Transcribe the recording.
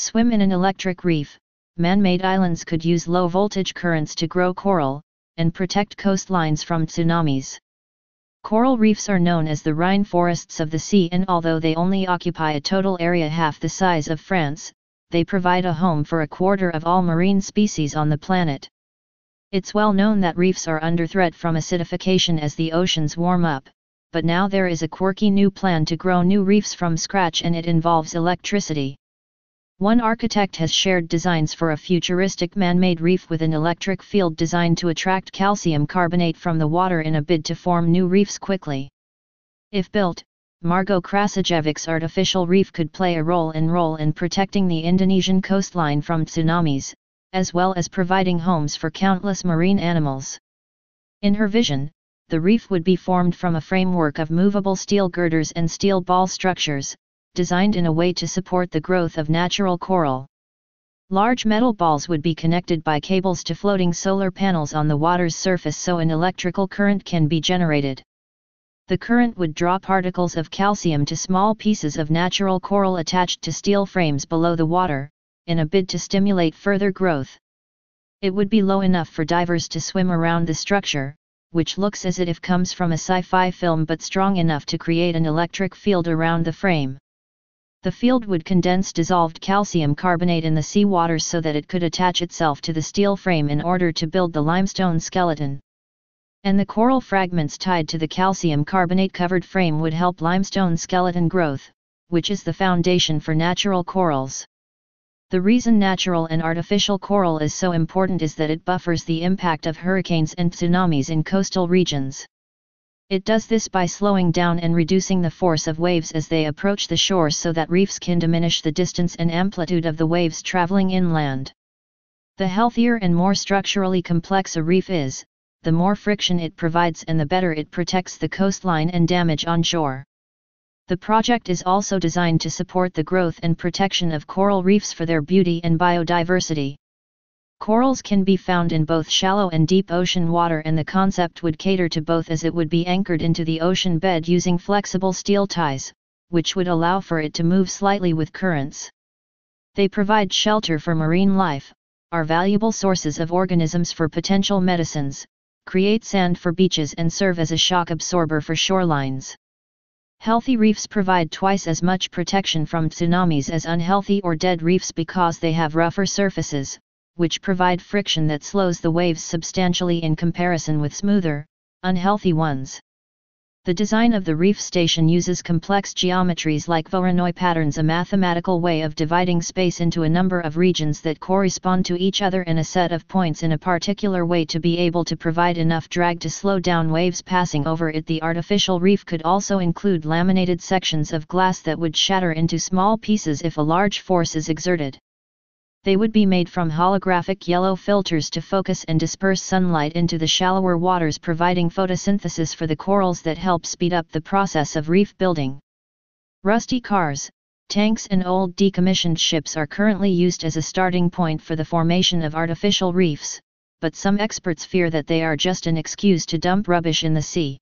Swim in an electric reef, man-made islands could use low-voltage currents to grow coral, and protect coastlines from tsunamis. Coral reefs are known as the rain forests of the sea and although they only occupy a total area half the size of France, they provide a home for a quarter of all marine species on the planet. It's well known that reefs are under threat from acidification as the oceans warm up, but now there is a quirky new plan to grow new reefs from scratch and it involves electricity. One architect has shared designs for a futuristic man-made reef with an electric field designed to attract calcium carbonate from the water in a bid to form new reefs quickly. If built, Margot Krasojevic's artificial reef could play a role in role in protecting the Indonesian coastline from tsunamis, as well as providing homes for countless marine animals. In her vision, the reef would be formed from a framework of movable steel girders and steel ball structures, designed in a way to support the growth of natural coral. Large metal balls would be connected by cables to floating solar panels on the water's surface so an electrical current can be generated. The current would draw particles of calcium to small pieces of natural coral attached to steel frames below the water, in a bid to stimulate further growth. It would be low enough for divers to swim around the structure, which looks as if it comes from a sci-fi film but strong enough to create an electric field around the frame. The field would condense dissolved calcium carbonate in the seawater so that it could attach itself to the steel frame in order to build the limestone skeleton. And the coral fragments tied to the calcium carbonate covered frame would help limestone skeleton growth, which is the foundation for natural corals. The reason natural and artificial coral is so important is that it buffers the impact of hurricanes and tsunamis in coastal regions. It does this by slowing down and reducing the force of waves as they approach the shore so that reefs can diminish the distance and amplitude of the waves traveling inland. The healthier and more structurally complex a reef is, the more friction it provides and the better it protects the coastline and damage on shore. The project is also designed to support the growth and protection of coral reefs for their beauty and biodiversity. Corals can be found in both shallow and deep ocean water and the concept would cater to both as it would be anchored into the ocean bed using flexible steel ties, which would allow for it to move slightly with currents. They provide shelter for marine life, are valuable sources of organisms for potential medicines, create sand for beaches and serve as a shock absorber for shorelines. Healthy reefs provide twice as much protection from tsunamis as unhealthy or dead reefs because they have rougher surfaces, which provide friction that slows the waves substantially in comparison with smoother, unhealthy ones. The design of the reef station uses complex geometries like Voronoi patterns a mathematical way of dividing space into a number of regions that correspond to each other in a set of points in a particular way to be able to provide enough drag to slow down waves passing over it. The artificial reef could also include laminated sections of glass that would shatter into small pieces if a large force is exerted. They would be made from holographic yellow filters to focus and disperse sunlight into the shallower waters providing photosynthesis for the corals that help speed up the process of reef building. Rusty cars, tanks and old decommissioned ships are currently used as a starting point for the formation of artificial reefs, but some experts fear that they are just an excuse to dump rubbish in the sea.